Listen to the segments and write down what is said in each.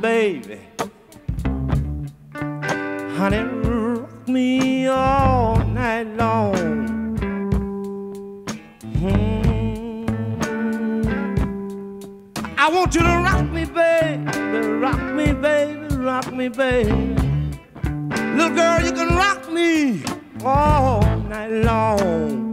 baby. Honey, rock me all night long. Hmm. I want you to rock me, baby, rock me, baby, rock me, baby. Little girl, you can rock me all night long.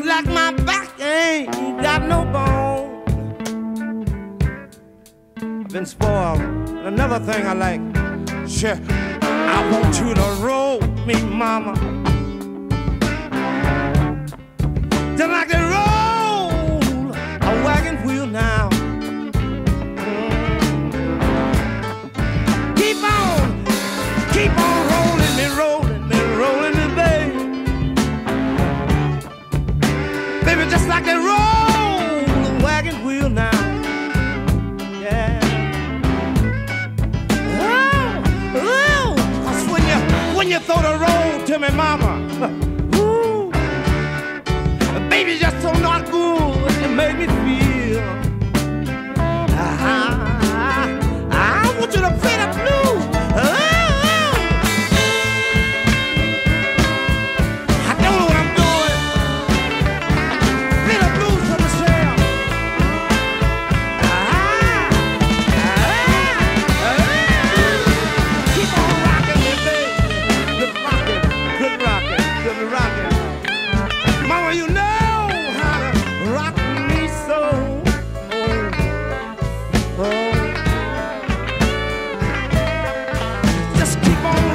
Just like my back ain't got no bone. I've been spoiled. Another thing I like, sure, I want you to roll me, mama. Just like they roll Baby, just like they roll just keep on